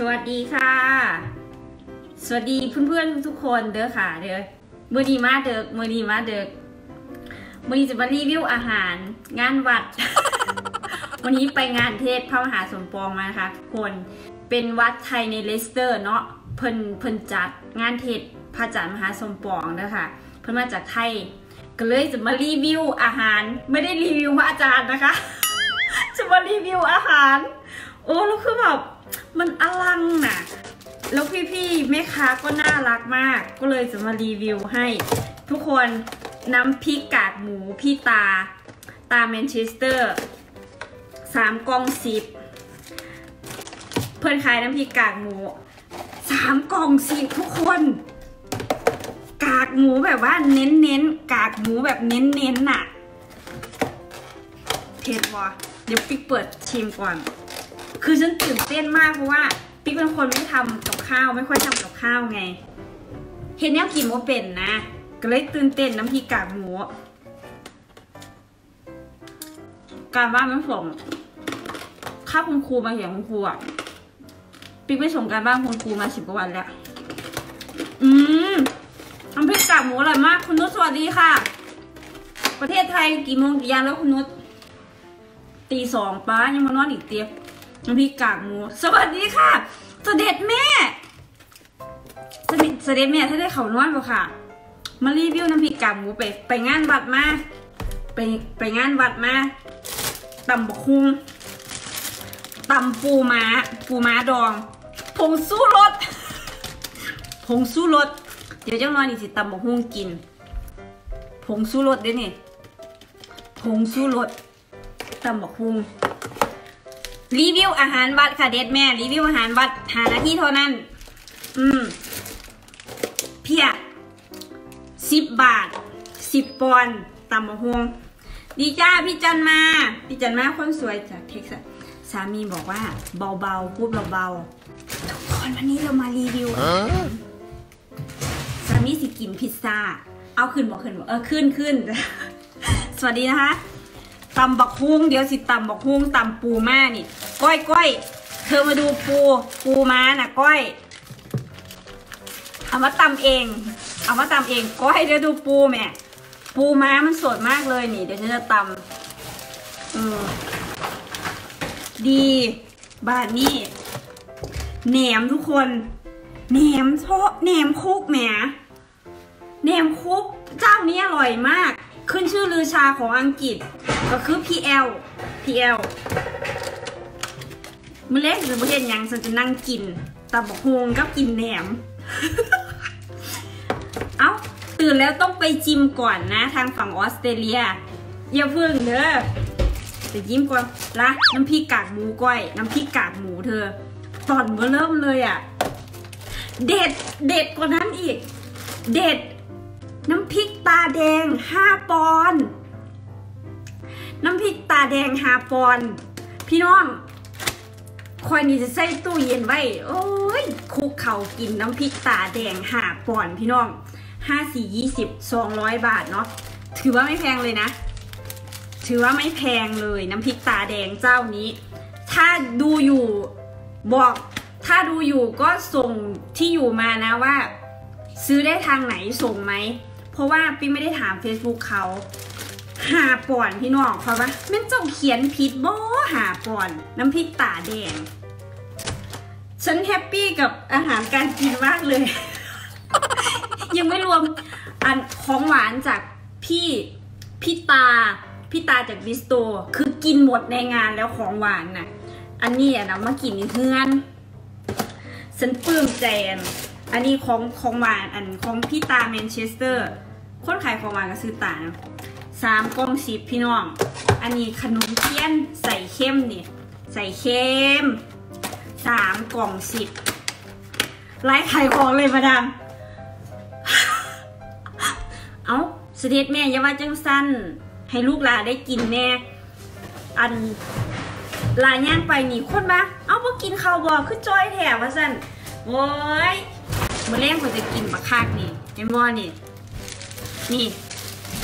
สวัสดีค่ะ สวัสดีเพื่อนๆทุกคนเด้อค่ะเด้อมือดีมาเด้อมือดีมาเด้อมือนีจะมารีวิวอาหาร งานวัด วันนี้ไปงานเทศพระมหาสมปองมานะคะคนเป็นวัดไทยในเลสเตอร์เนาะเพิ่นเพิ่นจัดงานเทศพระอาจารย์มหาสมปองเด้อค่ะ เพิ่นมาจากไทยก็เลยจะมารีวิวอาหาร ไม่ได้รีวิวพระอาจารย์นะคะ จะมารีวิวอาหาร โอ้แล้วคือแบบมันอลังน่ะ แล้วพี่ๆแม่ค้าก็น่ารักมาก ก็เลยจะมารีวิวให้ ทุกคนน้ำพริกกากหมูพี่ตา ตาแมนเชสเตอร์สามกล่องสิบเพื่อนขายน้ำพริกกากหมูสามกล่องสิบทุกคน กากหมูแบบว่าเน้นเน้นกากหมูแบบเน้นเน้นน่ะเผ็ดวะเดี๋ยวปิ๊กเปิดชิมก่อน คือฉันตื่นเต้นมากเพราะว่าปิ๊กเป็นคนไม่ทำกับข้าวไม่ค่อยทำกับข้าวไง เห็นแนวกินว่าเป็นนะ ก็เลยตื่นเต้นน้ำพริกกากหมู การบ้านไม่ส่งค่าคุณครูมาเขียนคุณครูอะปิ๊กไปส่งการบ้านคุณครูมาสิบกว่าวันแล้ว อืมน้ำพริกกากหมูอร่อยมาก คุณนุชสวัสดีค่ะ ประเทศไทยกี่โมงกี่ยามแล้วคุณนุชตีสองป้ายังมานอนอีกเตียบ น้ำพริกกากหมู สวัสดีค่ะ เสด็จแม่ เสด็จเสด็จแม่ถ้าได้เขานอนบ่ค่ะ มารีวิวน้ำพริกกากหมูไป ไปงานวัดมา ไปไปงานวัดมาตำบกคุงตำปูม้า ปูม้าดอง ผงสู้รส ผงสู้รส เดี๋ยวเจ้าน้อยนี่สิตำบกคุงกิน ผงสู้รสเด้นี่ผงสู้รสตำบกคุง รีวิวอาหารวัดค่ะเด็ดแม่ รีวิวอาหารวัดหานาทีเท่านั้น อืม เพียสิบบาทสิบปอนด์ตำมะฮวงดีจ้าพี่จันมา พี่จันมาคนสวยจากเท็กซัสสามีบอกว่า เบาๆ พูดเบาๆ ทุกคนวันนี้เรามารีวิวอาหารสามีสิกินพิซซ่า เอาขึ้นบอกขึ้นบอกเออขึ้นขึ้น สวัสดีนะคะ ตำบักฮุ้งเดี๋ยวสิตำบักฮุ้งตำปูม่านี่ ก้อยก้อยเธอมาดูปูปูม้าน่ะก้อย เอามาตำเอง เอามาตำเองก้อยเดี๋ยวดูปูแม่ปูม้ามันสดมากเลยนี่ เดี๋ยวฉันจะตำอืมดีบาทนี่แหนมทุกคนแหนมโชแหนมคุกแหมแหนมคุกเจ้านี้อร่อยมาก ขึ้นชื่อลือชาของอังกฤษ ก็คือ PL PL มื่อเล็กหรือมื่อเห็นยังฉันจะนั่งกินตับบกฮวงกับกินแหนม เอ้า ตื่นแล้วต้องไปจิมก่อนนะ ทางฝั่งออสเตรเลียอย่าเพิ่งเด้อไปจิ้มก่อนละน้ำพริกกากหมูก้อย น้ำพริกกากหมูเธอตอนเมื่อเริ่มเลยอะ่ะ เด็ด เด็ดกว่านั้นอีก เด็ด น้ำพริกตาแดงห้าปอน น้ำพริกตาแดงห้าปอน พี่น้องคอยนี่จะใส่ตู้เย็นไว้ โอ้ยคุกเขากินน้ำพริกตาแดงห้าปอนพี่น้องห้าสี่ยี่สิบสองร้อยบาทเนาะ ถือว่าไม่แพงเลยนะ ถือว่าไม่แพงเลยน้ำพริกตาแดงเจ้านี้ ถ้าดูอยู่บอก ถ้าดูอยู่ก็ส่งที่อยู่มานะว่า ซื้อได้ทางไหนส่งไหม เพราะว่าปิ๊งไม่ได้ถาม Facebook เขาหาปอนพี่น้องเขาปะแม่นเจ้าเขียนผิดบ่หาปอน น้ำพริกตาแดง ฉัน happy กับอาหารการกินมากเลย ยังไม่รวมอันของหวานจากพี่พี่ตาพี่ตาจากบริสตอล คือกินหมดในงานแล้วของหวานน่ะ อันนี้อะนะมากินในเฮือนฉันปลื้มใจอันอันนี้ของของหวานอันของพี่ตาแมนเชสเตอร์ คนขายของหวานก็ซื้อตานสามกล่องสิบพี่น้อง อันนี้ขนมเทียนใส่เข้มนี่ใส่เข้มสามกล่องสิบไลฟ์ขายของเลยมาดามเอาเสด็จแม่อย่าว่าจังสั้น ให้ลูกหลานได้กินแน่อันลาย่างไปนี่คนมาเอาพวกกินข้าวบอคือจอยแถวว่าสั่นโว้ยมื่อแรกผมจะกินปลาคากนี่เห็นบ่นี่ นี่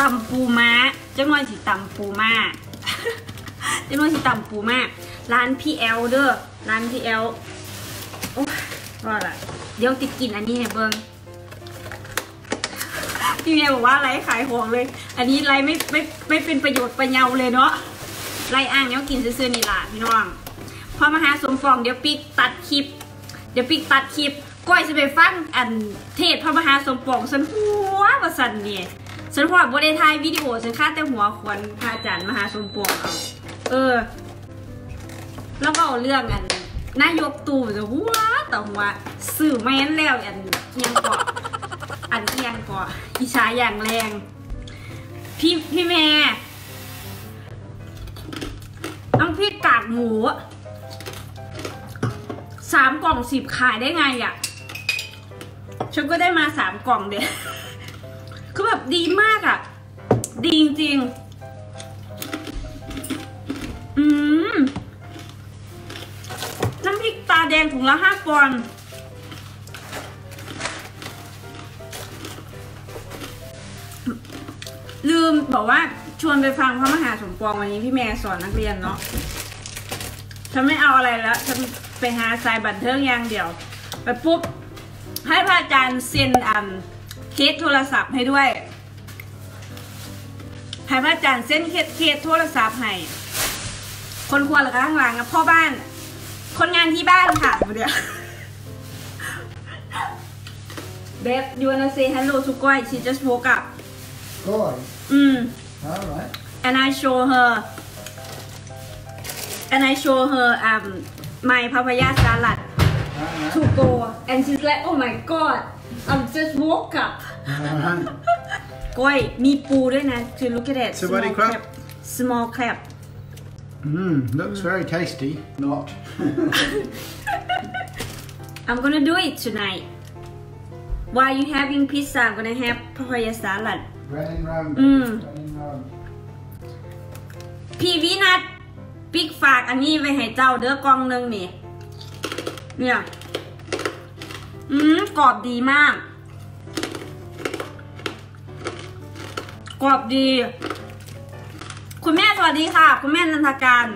ตำปูม้าจังหน่อยสิตำปูม้าจังหน่อยสิตำปูม้าร้านพี่แอลเด้อร้านพี่แอลโอ้ว่าละเดี๋ยวติดกินอันนี้ให้เบิ้งพี่เมย์บอกว่าไลฟ์ขายของเลย อันนี้ไลฟ์ไม่ไม่ไม่เป็นประโยชน์ประเยาเลยเนาะไลฟ์อ้างเนี้ยกินซื่อๆนี่ล่ะพี่น้องพอมาหาสมฟองเดี๋ยวปิกตัดคลิป เดี๋ยวปิกตัดคลิป ก้อยจะไปฟังอันเทศพระมหาสมปองสันหัวว่าสันเนี่ยฉันพอดบริทายวิดีโอฉันค่าแต่หัวควนพระอาจารย์มหาสมปองเอาเออ แล้วก็เอาเรื่องอันนายกตู่จะหัวแต่หัวสื่อแมนแล้วอันเอียงก่ออันเอียงก่ออิชาอย่างแรง พี่พี่แม่น้องพี่กากหมูสามกล่องสิบขายได้ไงอะ ฉันก็ได้มาสามกล่องเดียคือแบบดีมากอะ่ะ ดีจริงๆอืมน้ำพริกตาแดงถุงละห้าปอนลืมบอกว่าชวนไปฟังพระมหาสมปองวันนี้พี่แม่สอนนักเรียนเนาะฉันไม่เอาอะไรแล้วฉันไปหาสายบันเทิงอย่างเดียว ไปปุ๊บ ให้พระอาจารย์เซ็นอันเคสโทรศัพท์ให้ด้วยให้พระอาจารย์เซ็น case case โทรศัพท์ให้คนควรหรือข้างหลังอะพ่อบ้าน คนงานที่บ้านค่ะเดี๋ยว Babe, you wanna say hello to Goy? She just woke up. Goy. Mm. All right. and I show her and I show her um my papaya salad All to go and she's like oh my god I just woke up right. ก้อยมีปูด้วยนะ to look at it So what do you crab? small crab Mmm, looks very tasty. Not. I'm gonna do it tonight while you having pizza I'm gonna have papaya salad Running round. Mm. Running round. พี่วินัทปิกฝากอันนี้ไว้ให้เจ้าเด้อกล่องหนึงนี่เนี่ย อืมกรอบดีมาก กรอบดี คุณแม่สวัสดีค่ะ คุณแม่นันทการ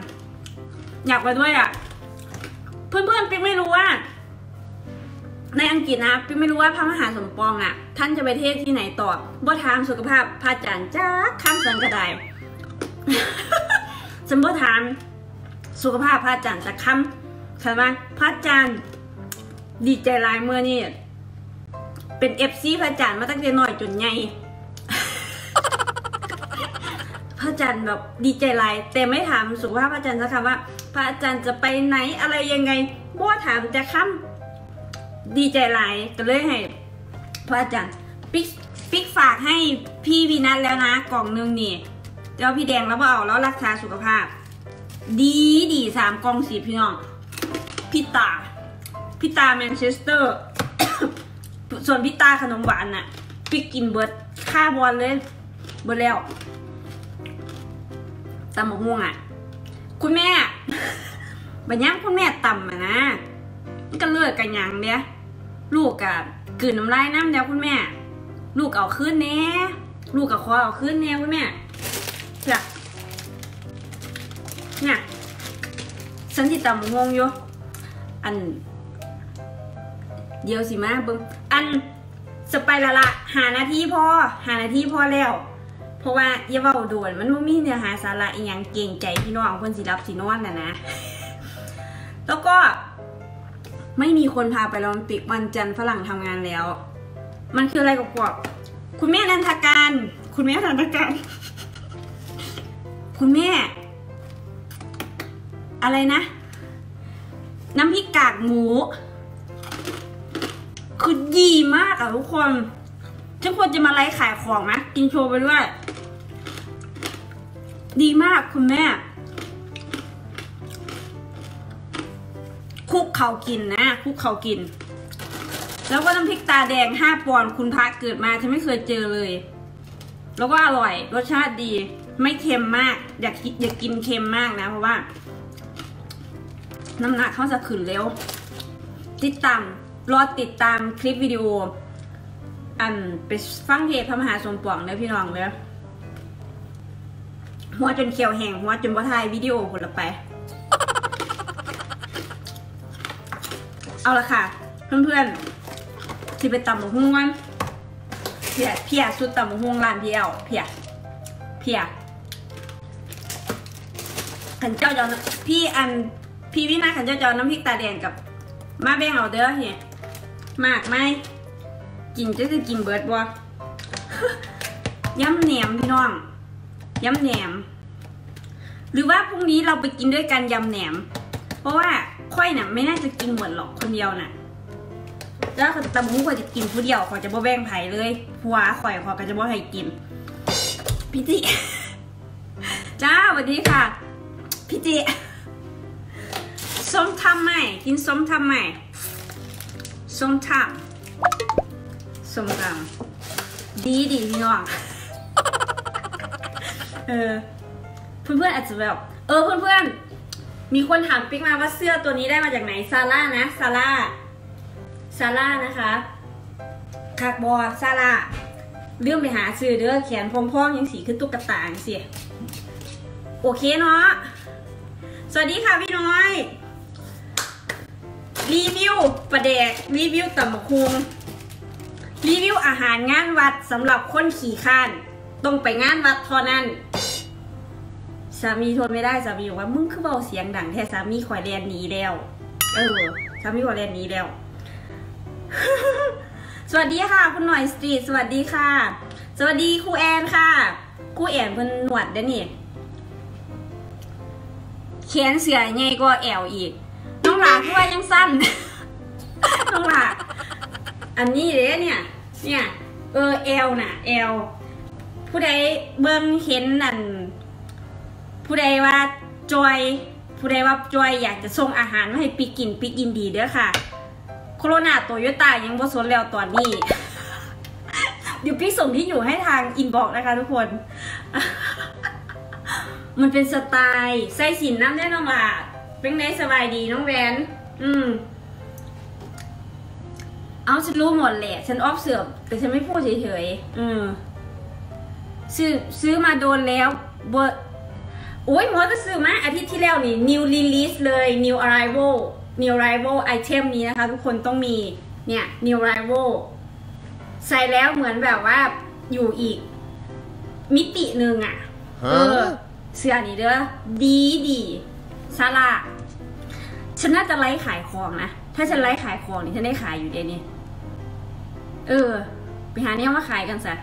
อยากไปด้วยอะ เพื่อนๆปิ๊กไม่รู้ว่า ในอังกฤษนะปิ๊กไม่รู้ว่าพระมหาสมปองอะ ท่านจะไปเทศที่ไหนต่อบ่ทางสุขภาพพระอาจารย์จ้าข้ามสันกระไดฉันบ่ถามสุขภาพพระอาจารย์จะค้ำใช่ไหมพระอาจารย์ ดีใจลายเมื่อนี่เป็นเอฟซีพระอาจารย์มาตั้งแต่น้อยจนใหญ่พระอาจารย์แบบดีใจลายแต่ไม่ถามสุขภาพพระอาจารย์สักคำว่า พระอาจารย์จะไปไหนอะไรยังไงบ่ถามจะค้ำดีใจลายก็เลยให้ พระอาจารย์ปิ๊กปิ๊กฝากให้พี่วีนัทแล้วนะกล่องนึงนี่เดี๋ยวพี่แดงแล้วเอาแล้วรักษาสุขภาพ ดีดีสามกล่องสีพี่น้องพี่ตา พี่ตาแมนเชสเตอร์ ส่วนพี่ตาขนมหวานน่ะ พี่กินเบิร์ดค่าบอลเลยเบิร์ดแล้วตำหมกม่วงอะ คุณแม่บัญญัติคุณแม่ต่ำอะนะก็เลือกกันยังเนี้ยลูกกับกืนน้ำลายน้ำเดียวคุณแม่ ลูกเอาขึ้นแน่ลูกกับคอเอาขึ้นแน่คุณแม่เนี่ยเนี่ยฉันที่ตำงงอยู่อัน เดียวสิมาเบิงอันสไปละละหานาทีพอหานาทีพอแล้ว เพราะว่าอย่าเว้าโดวนมันบ่มีเนื้อหาสาระอีหยังเก่งใจพี่น้องเพิ่นสิรับสินอนน่ะนะ แล้วก็ ไม่มีคนพาไปโรแมนติกวันจันทร์ฝรั่งทำงานแล้ว มันคืออะไรกับพวกคุณแม่นันทการ คุณแม่นันทการ คุณแม่ อะไรนะ น้ำพริกกากหมู คือดีมากอะทุกคนฉันควรจะมาไลฟ์ขายของไหมกินโชว์ไปด้วย ดีมากคุณแม่คุกเขากินนะคุกเขากิน แล้วก็น้ำพริกตาแดงห้าปอนด์คุณพระเกิดมาฉันไม่เคยเจอเลย แล้วก็อร่อยรสชาติดี ไม่เค็มมาก อยากอยากกินเค็มมากนะ เพราะว่า น้ำหนักเขาจะขึ้นเร็วติดตาม รอติดตามคลิปวิดีโอ อันไปฟังเพจพระมหาสมปองเลยพี่น้องเลยหัวจนเขียวแห้งหัวจนบ่ทายวิดีโอคนละไป เอาละค่ะ เพื่อนๆที่ไปตำหมูฮวงเพียเพียสุดตำหมูฮวงร้านเดียวเพียเพียขันเจ้าจอพี่อันพี่วินาขันเจ้าจอน้ำพริกตาแดงกับมาแบ่งเอาเด้อเฮีย มากไหมกินจะจะกินเบิร์ดบ่ย้ำแหนมพี่น้องย้ำแหนม หรือว่าพรุ่งนี้เราไปกินด้วยกันยำแหนม เพราะว่าค่อยน่ะไม่น่าจะกินหมดหรอกคนเดียวน่ะแล้วตะมุ้งข่อยจะกินผู้เดียวข่อยจะบ่แบ่งไผ่เลยผัวข่อยข่อยก็จะบ่ให้กิน พี่จิจ้าสวัสดีค่ะ พี่จิส้มทำไหมกินส้มทำไหม ส้มทำส้มตำดีดีพี่น้องเออเพื่อนๆอาจจะแบบเออเพื่อนๆมีคนถามปิ๊กมาว่าเสื้อตัวนี้ได้มาจากไหนซาร่านะซาร่าซาร่านะคะคากบอซาร่าเรื่องไปหาซื้อเด้อแขนพองๆยังสีขึ้นตุ๊กตาจังสิโอเคเนาะสวัสดีค่ะพี่น้อย รีวิวประเดกรีวิวตำบักคุงรีวิวอาหารงานวัดสำหรับคนขี่ข้านต้องไปงานวัดเท่านั้น สามีทนไม่ได้สามีบอกว่ามึงคือเบาเสียงดังแท้สามีข่อยเรียนหนีแล้วเออสามีข่อยเรียนหนีแล้ว สวัสดีค่ะ คุณหน่อยสตรีทสวัสดีค่ะ สวัสดีครูแอนค่ะครูแอนเพิ่นหนวดเด้นี่เขียนเสือใหญ่กว่าแอวอีก องหลาคือว่ายังสั้นน้องหลาอันนี้เด้เนี่ย เนี่ย เออแอลน่ะแอลผู้ใดเบิ่งเห็นนั่นผู้ใดว่าจอยผู้ใดว่าจอยอยากจะส่งอาหารมาให้ปีกินปีกินดีเด้อค่ะ โคโรนาโตโยต้ายังบ่สนแล้วตอนนี้เดี๋ยวพี่ส่งที่อยู่ให้ทางอินบ็อกนะคะทุกคน มันเป็นสไตล์ใส่สินน้ำได้น้องล่ะ เป็นไงสบายดีน้องแวนอืม เอาฉันรู้หมดแหละ ฉันออฟเสือบแต่ฉันไม่พูดเฉยๆ อืม ซื้อซื้อมาโดนแล้วบโอ้ยหมอก็ซื้อมาอาทิตย์ที่แล้วนี่ new release เลย new arrival new arrival item นี้นะคะ ทุกคนต้องมี เนี่ย new arrival ใส่แล้วเหมือนแบบว่าอยู่อีก มิติหนึ่งอะ่ะ เออ เสื้อนี้เด้อดีดี ซาร่าฉันน่าจะไลฟ์ขายของนะ ถ้าฉันไลฟ์ขายของนี่ฉันได้ขายอยู่เดี๋ยวนี้ เออ ไปหาเนี่ยมาขายกันซะ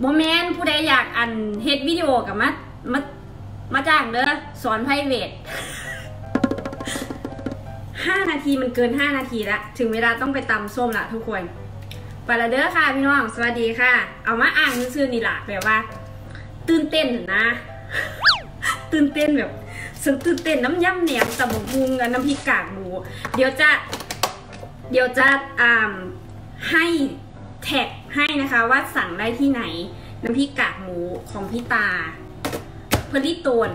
โมเมนผู้ใดอยากอันเฮ็ดวิดีโอกับมามามาจ้างเด้อสอนไพรเวทห้านาทีมันเกินห้านาทีละถึงเวลาต้องไปตำส้มละทุกคนไปละเด้อค่ะพี่น้อง สวัสดีค่ะ เอามาอ่านซื่อนี่ละแบบว่า ตื่นเต้นนะ ตื่นเต้นแบบฉันตื่นเต้นน้ำยำเหนียมตำบักหุงกับน้ำพริกกากหมูเดี๋ยวจะเดี๋ยวจะอ่าให้แท็กให้นะคะว่าสั่งได้ที่ไหน น้ำพริกกากหมูของพี่ตาเพลิตน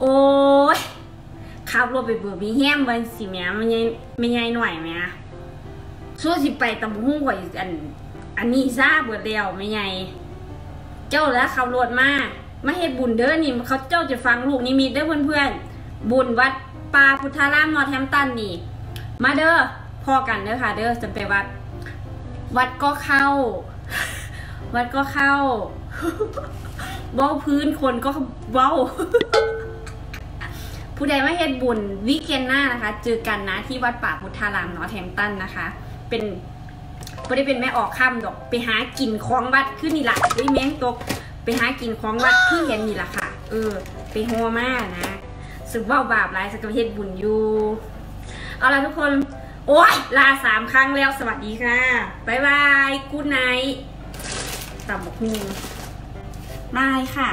โอ้ยขับรถไปเบื่อมีแห้มบันสิแม่ไมันยังไม่ใหญ่หน่อยแม่สู้สิไปตำบักหุ่งกว่าอันอันนี้ซาเบิดแล้วไม่ใหญ่ เจ้าแล้วขับรถมามาเฮ็ดบุญเด้อนี่เขาเจ้าจะฝังลูกนิมิตเด้อเพื่อนๆ บุญวัดป่าพุทธารามนอร์แฮมป์ตันนี่ มาเด้อพอกันเด้อค่ะ เด้อจะไปวัด วัดก็เข้า วัดก็เข้าเว้าพื้นคนก็เว้า ผู้ใดมาเฮ็ดบุญ weekend หน้านะคะ เจอกันนะที่วัดป่าพุทธารามนอร์แฮมป์ตันนะคะ เป็น ไม่ได้เป็นแม่ออกค่ำดอก ไปหากินของวัดขึ้นนี่ละไอ้แมงตก ไปหากินของวัดขึ้นเห็นนี่ละค่ะ เออ ไปโฮมานะสึกว่าบาปหลายสกเฮ็ดบุญอยู่ เอาละทุกคน โอ้ยลาสามครั้งแล้วสวัสดีค่ะบ๊ายบายกูไนท์ตับบกฮูบายค่ะ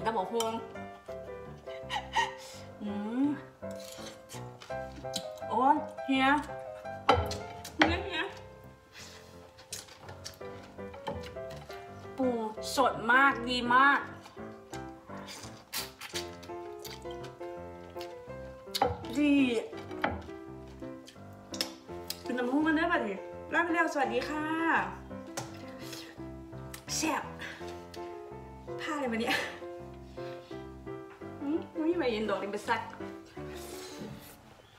กินตะบอกพวงอืมโอ้ยเฮียเฮียเฮียปูสดมากดีมาก ดีเป็นน้ำหุ้งกันเด้อบัดนี้ลาไปแล้วสวัสดีค่ะแซ่บผ้าอะไรมาเนี่ย อืมไ